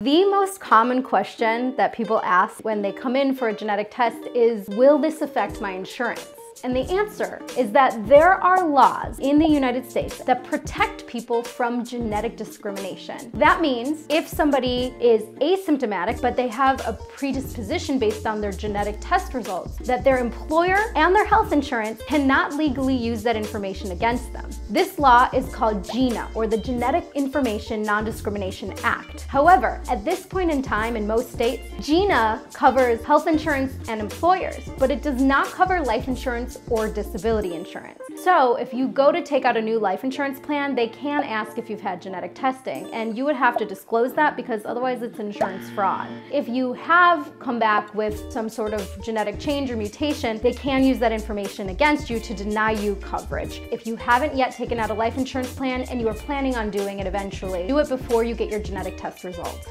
The most common question that people ask when they come in for a genetic test is, will this affect my insurance? And the answer is that there are laws in the United States that protect people from genetic discrimination. That means if somebody is asymptomatic, but they have a predisposition based on their genetic test results, that their employer and their health insurance cannot legally use that information against them. This law is called GINA, or the Genetic Information Non-Discrimination Act. However, at this point in time in most states, GINA covers health insurance and employers, but it does not cover life insurance insurance or disability insurance. So if you go to take out a new life insurance plan, they can ask if you've had genetic testing and you would have to disclose that because otherwise it's insurance fraud. If you have come back with some sort of genetic change or mutation, they can use that information against you to deny you coverage. If you haven't yet taken out a life insurance plan and you are planning on doing it eventually, do it before you get your genetic test results.